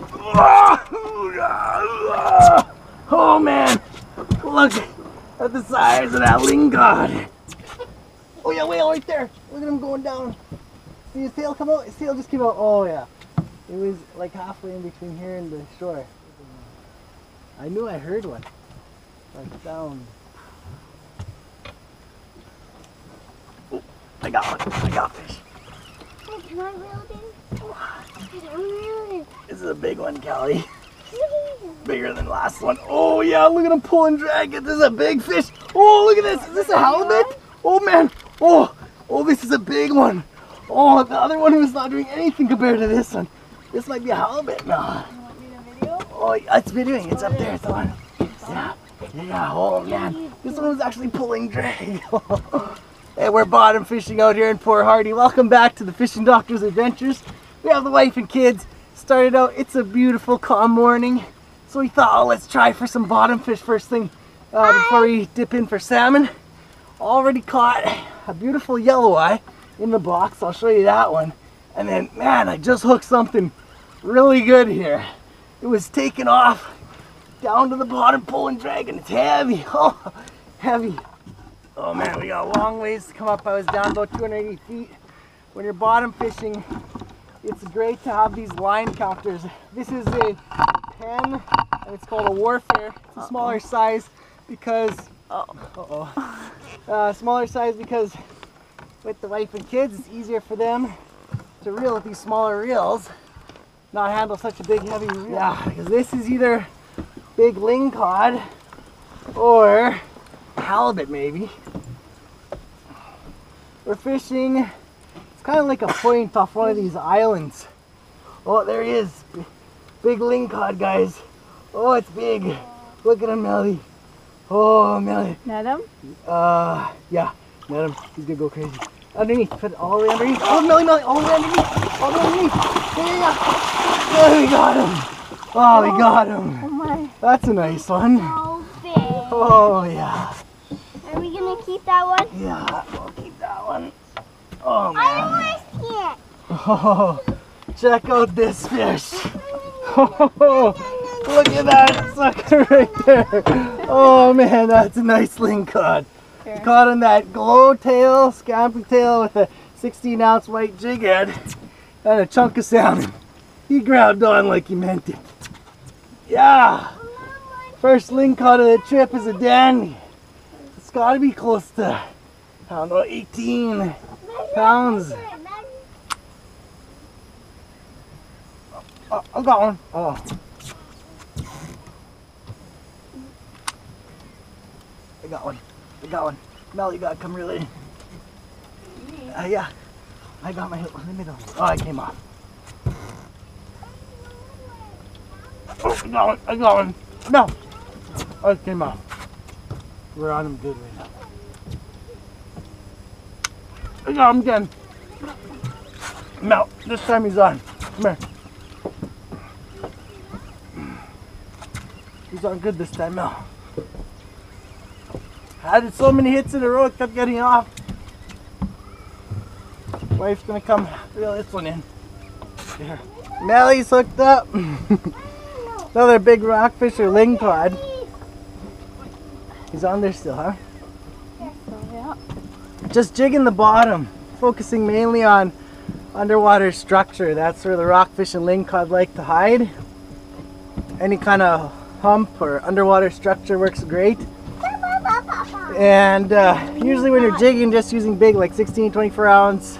Oh man, look at the size of that lingcod. Oh yeah, whale right there. Look at him going down. See his tail come out? His tail just came out. Oh yeah. It was like halfway in between here and the shore. I knew I heard one. Like down. Oh, I got one. I got fish. Can I reel it in? Can I reel it This is a big one, Callie. in? Bigger than last one. Oh yeah, look at him pull and drag it. This is a big fish. Oh, look at this. Is this a halibut? Oh man. Oh, oh, this is a big one. Oh, the other one was not doing anything compared to this one. This might be a halibut now. You want me to? Oh, it's videoing. It's up there. It's the one. Yeah. Yeah. Oh man, this one was actually pulling drag. hey, we're bottom fishing out here in Port Hardy. Welcome back to the Fishing Doctor's Adventures. We have the wife and kids. Started out. It's a beautiful, calm morning. So we thought, oh, let's try for some bottom fish first thing uh, before we dip in for salmon. Already caught a beautiful yellow eye in the box. I'll show you that one. And then, man, I just hooked something really good here. It was taken off down to the bottom, pulling, dragging. It's heavy. Oh, heavy. Oh man, we got a long ways to come up. I was down about 280 feet. When you're bottom fishing, it's great to have these line counters. This is a Penn, and it's called a Warfare. It's a smaller size because, uh-oh, uh, smaller size because with the wife and kids, it's easier for them to reel with these smaller reels, not handle such a big heavy reel. Yeah, because this is either big lingcod or halibut maybe. We're fishing, it's kind of like a point off one of these islands. Oh, there he is. B- Big lingcod, guys. Oh, it's big. Look at him, Melly. Oh, Melly. Net him? Uh, yeah, let him. He's gonna go crazy. Underneath, put it all the way underneath. Oh, Melly, Melly, all the way underneath. All the way underneath. Yeah, yeah, yeah. There we got him. Oh, we got him. Oh my. That's a nice one. So big. Oh, yeah. Are we gonna keep that one? Yeah, we'll keep that one. Oh, I man. don't want to see it. Oh, check out this fish. Oh, look at that sucker right there. Oh, man, that's a nice lingcod. Here. Caught on that glow tail, scampi tail with a 16 ounce white jig head and a chunk of salmon. He grabbed on like he meant it. Yeah, first lingcod of the trip is a dandy. It's gotta be close to, I don't know, 18 pounds. Oh, I got one. Oh. I got one. I got one. Mel, you gotta come really. Uh, yeah. I got my know. Oh, I came off. Oh, I got one. I got one. No. It came off. We're on him good right now. I got him again. Mel, this time he's on. Come here. He's on good this time, Mel. Did so many hits in a row, it kept getting off. Wife's gonna come reel this one in. Here. Melly's hooked up. Another big rockfish or lingcod. He's on there still, huh? Yeah. Just jigging the bottom, focusing mainly on underwater structure. That's where the rockfish and lingcod like to hide. Any kind of hump or underwater structure works great. And uh, usually when you're jigging, just using big like 16, 24 ounce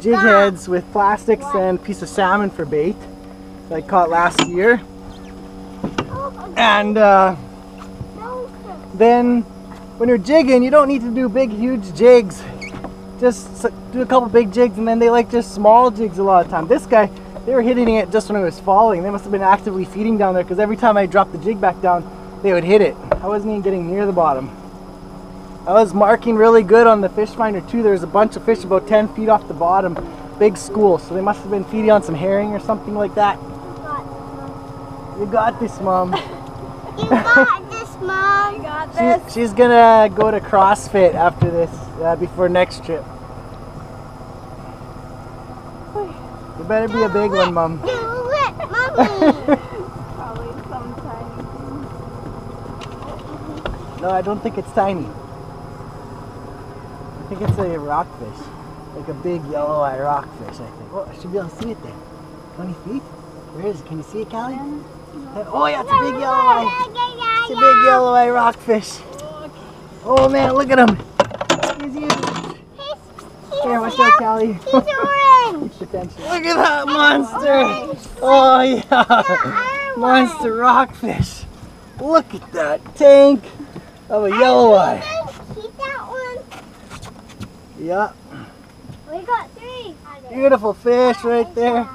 jig heads with plastics and piece of salmon for bait that I caught last year. And uh, then when you're jigging, you don't need to do big, huge jigs. Just do a couple big jigs, and then they like just small jigs a lot of time. This guy, they were hitting it just when it was falling. They must have been actively feeding down there because every time I dropped the jig back down, they would hit it. I wasn't even getting near the bottom. I was marking really good on the fish finder too. There was a bunch of fish about 10 feet off the bottom, big school. So they must have been feeding on some herring or something like that. You got this, mom. You got this, Mom. You got She, she's gonna go to CrossFit after this, uh, before next trip. You better be a big one, mom. Do it, Mom. Probably some tiny No, I don't think it's tiny. I think it's a rockfish. Like a big yellow eye rockfish, I think. Oh, I should be able to see it there. 20 feet? Where is it? Can you see it, Callie? Oh, yeah, it's a big yellow eye. A big yellow eye rockfish. Oh, man, look at him. He's huge. Here, watch out, Callie. He's orange. Look at that oh, monster. Oh, yeah. Monster rockfish. Look at that tank of a yellow eye. Keep that one. Yeah, We got three. beautiful fish right there.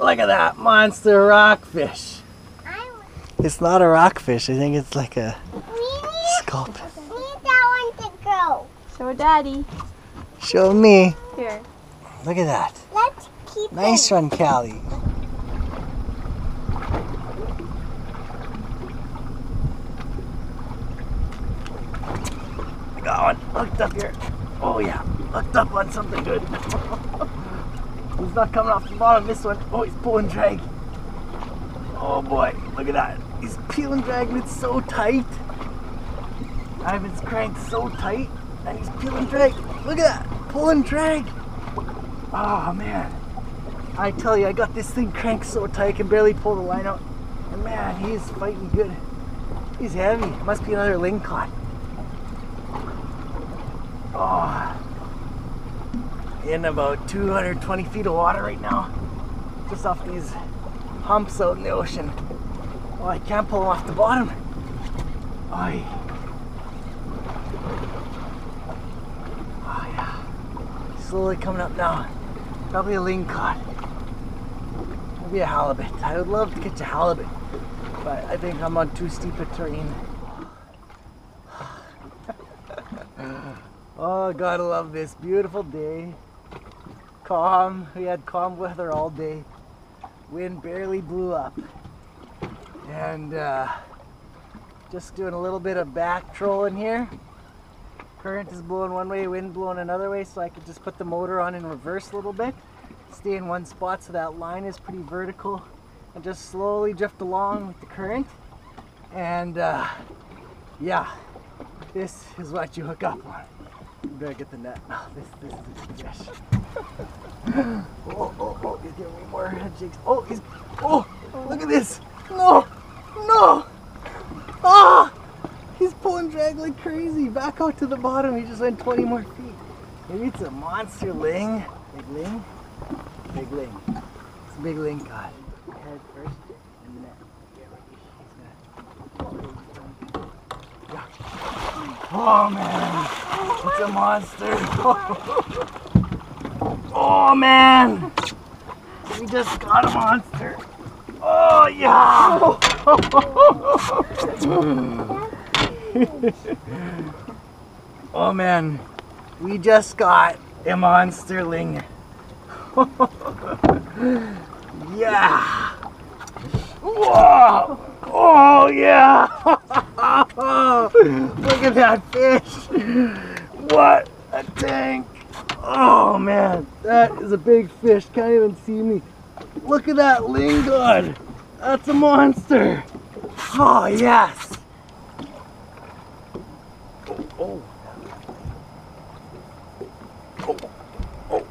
Look at that monster rockfish. I It's not a rockfish. I think it's like a we need, sculpin. we need that one to go. Show daddy. Show me. Here. Look at that. Let's keep Nice it. one, Callie. I got one hooked up here. Oh yeah, hooked up on something good. he's not coming off the bottom. This one. Oh, he's pulling drag. Oh boy, look at that. He's peeling drag it's so tight. Ivan's cranked so tight and he's peeling drag. Look at that, pulling drag. Oh man. I tell you, I got this thing cranked so tight I can barely pull the line out. And man, he's fighting good. He's heavy. Must be another lingcod. Oh. Ah. In about 220 feet of water right now. Just off these humps out in the ocean. Oh, I can't pull him off the bottom. Oy. Oh yeah. Slowly coming up now. Probably a lingcod. Maybe a halibut. I would love to catch a halibut, but I think I'm on too steep a terrain. oh, gotta love this beautiful day. Calm. We had calm weather all day. Wind barely blew up. And uh, just doing a little bit of back trolling here. Current is blowing one way, wind blowing another way, so I could just put the motor on in reverse a little bit. Stay in one spot so that line is pretty vertical and just slowly drift along with the current. And uh, yeah, this is what you hook up on. You better get the net. Oh, this, this is a fish. oh, oh, oh, he's giving me more shakes. Oh, he's, oh, look at this. No, no. Ah, he's pulling drag like crazy. Back out to the bottom. He just went 20 more feet. Maybe it's a monster ling. Big ling. Big ling. It's a big ling cod. Head first and the net. Yeah. Oh man, it's a monster. Oh man, we just got a monster. Oh yeah. oh man, we just got a monsterling. yeah. Whoa. Oh yeah. Look at that fish. What a tank. Oh man, that is a big fish. Can't even see me. Look at that lingcod. That's a monster. Oh yes. Oh. Oh. Oh.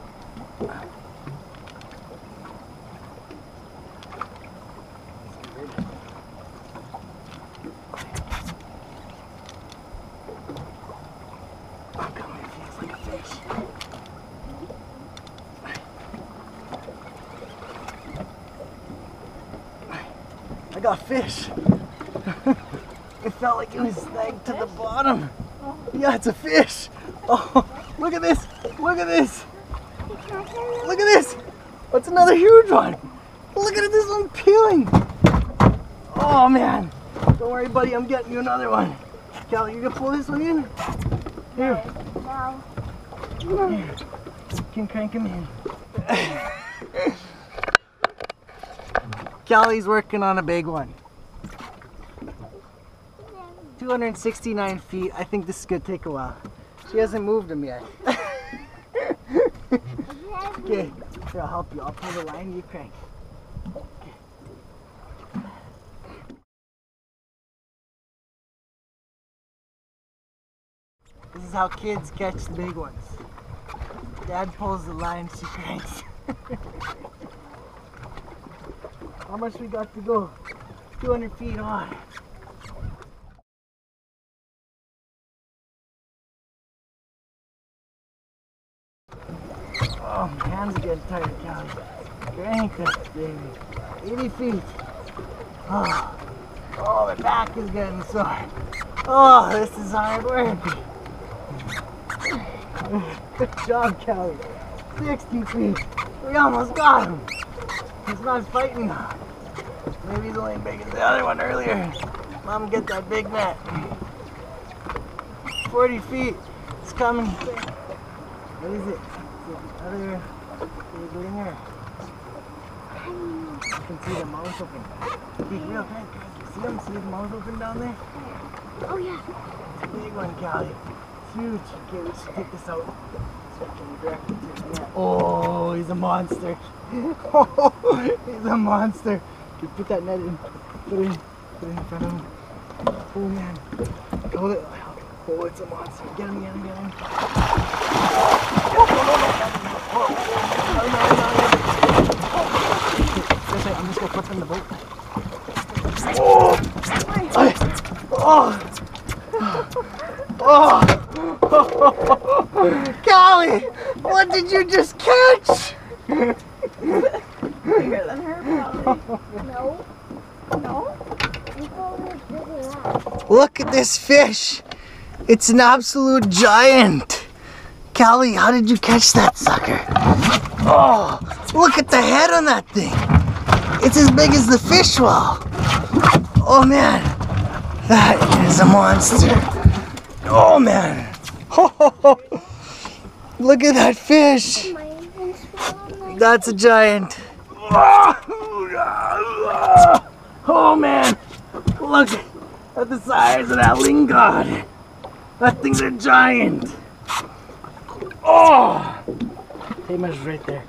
Oh, come here, feels like a fish. I got fish. it felt like it was snagged to the bottom. Yeah, it's a fish. Oh, look at this. Look at this. Look at this. That's another huge one. Look at this one peeling. Oh man. Don't worry, buddy. I'm getting you another one. Callie, you gonna pull this one in? Here. No. Here. You can crank him in. Callie's working on a big one. 269 feet. I think this is gonna take a while. She hasn't moved him yet. okay, Here, I'll help you. I'll pull the line, you crank. This is how kids catch the big ones. Dad pulls the line, she cranks. how much we got to go? 200 feet on. Oh, my hands are getting tired, Callie. Crank that baby. 80 feet. Oh, oh, my back is getting sore. Oh, this is hard work. Good job, Callie. 60 feet. We almost got him. He's not fighting. Maybe he's only as big as the other one earlier. Mom, get that big net. 40 feet. It's coming. What is it? Is it the other big linger? You can see the mouth open. Be real quick. See him? See his mouth open down there? Oh yeah. It's a big one, Callie. It's huge. Okay, we should take this out. So we can direct it to the net. Oh, he's a monster. Oh, he's a monster. Okay, put that net in. Put it in. Put it in front of him. Oh man. Hold it. Oh, it's a monster. Get him, get him, get him. That's right, I'm just gonna put in the boat. Oh! Oh! Oh! Callie! What did you just catch? Bigger than her, probably. No. Look at this fish. It's an absolute giant. Callie, how did you catch that sucker? Oh, look at the head on that thing. It's as big as the fish well. Oh man, that is a monster. Oh man. Look at that fish. That's a giant. Oh Oh, man, look at the size of that lingcod. That thing's a giant. Oh, Tamer's right there.